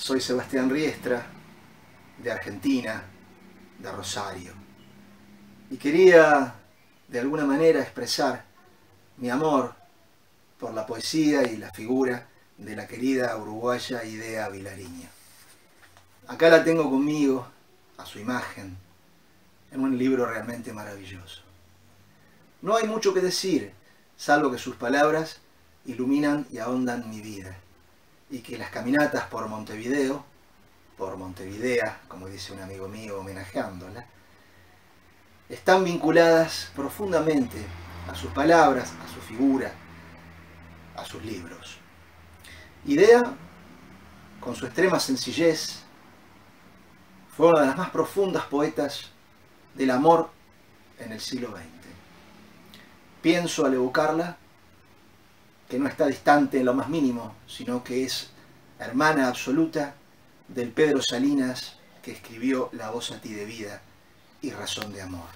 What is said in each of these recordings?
Soy Sebastián Riestra, de Argentina, de Rosario. Y quería, de alguna manera, expresar mi amor por la poesía y la figura de la querida uruguaya Idea Vilariño. Acá la tengo conmigo, a su imagen, en un libro realmente maravilloso. No hay mucho que decir, salvo que sus palabras iluminan y ahondan mi vida y que las caminatas por Montevideo, por Montevidea, como dice un amigo mío homenajeándola, están vinculadas profundamente a sus palabras, a su figura, a sus libros. Idea, con su extrema sencillez, fue una de las más profundas poetas del amor en el siglo XX. Pienso al evocarla que no está distante en lo más mínimo, sino que es hermana absoluta del Pedro Salinas que escribió La voz a ti de vida y razón de amor.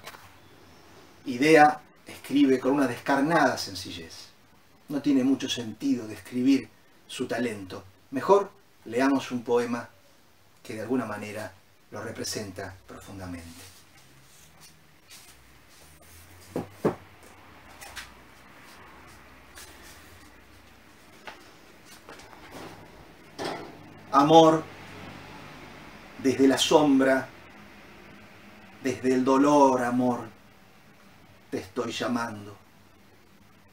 Idea escribe con una descarnada sencillez. No tiene mucho sentido describir su talento. Mejor leamos un poema que de alguna manera lo representa profundamente. Amor, desde la sombra, desde el dolor, amor, te estoy llamando.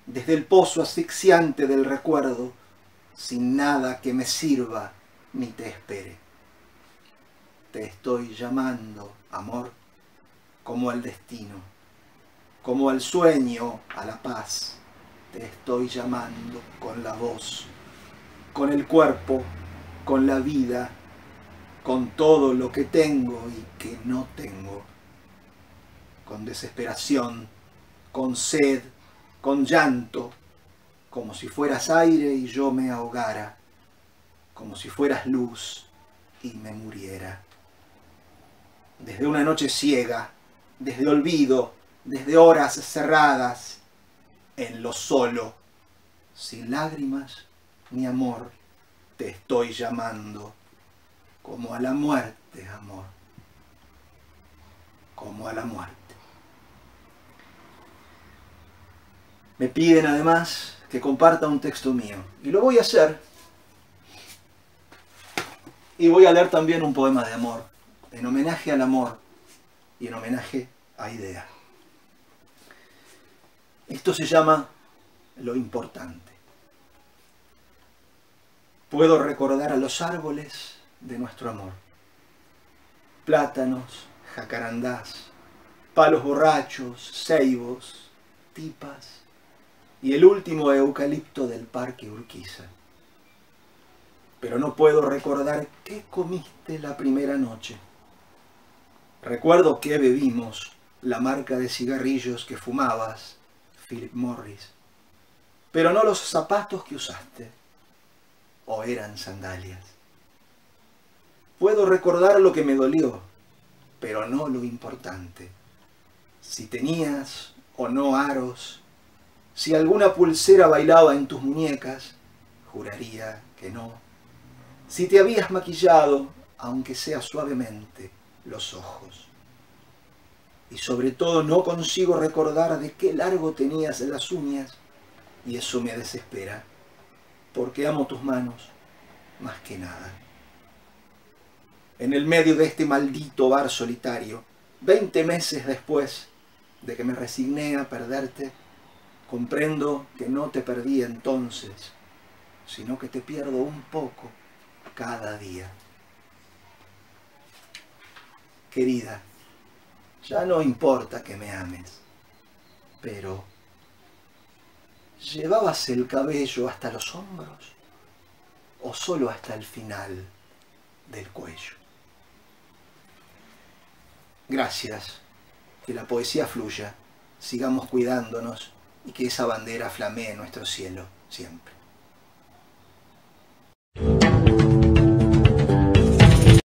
Desde el pozo asfixiante del recuerdo, sin nada que me sirva ni te espere. Te estoy llamando, amor, como al destino, como al sueño, a la paz. Te estoy llamando con la voz, con el cuerpo, con la vida, con todo lo que tengo y que no tengo, con desesperación, con sed, con llanto, como si fueras aire y yo me ahogara, como si fueras luz y me muriera. Desde una noche ciega, desde olvido, desde horas cerradas, en lo solo, sin lágrimas ni amor te estoy llamando como a la muerte, amor, como a la muerte. Me piden además que comparta un texto mío y lo voy a hacer. Y voy a leer también un poema de amor, en homenaje al amor y en homenaje a Idea. Esto se llama lo importante. Puedo recordar a los árboles de nuestro amor. Plátanos, jacarandás, palos borrachos, ceibos, tipas y el último eucalipto del parque Urquiza. Pero no puedo recordar qué comiste la primera noche. Recuerdo que bebimos la marca de cigarrillos que fumabas, Philip Morris, pero no los zapatos que usaste o eran sandalias. Puedo recordar lo que me dolió, pero no lo importante. Si tenías o no aros, si alguna pulsera bailaba en tus muñecas, juraría que no. Si te habías maquillado, aunque sea suavemente, los ojos. Y sobre todo no consigo recordar de qué largo tenías las uñas, y eso me desespera porque amo tus manos más que nada. En el medio de este maldito bar solitario, veinte meses después de que me resigné a perderte, comprendo que no te perdí entonces, sino que te pierdo un poco cada día. Querida, ya no importa que me ames, pero ¿Llevabas el cabello hasta los hombros o solo hasta el final del cuello? Gracias, que la poesía fluya, sigamos cuidándonos y que esa bandera flamee en nuestro cielo siempre.